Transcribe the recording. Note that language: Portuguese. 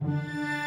Música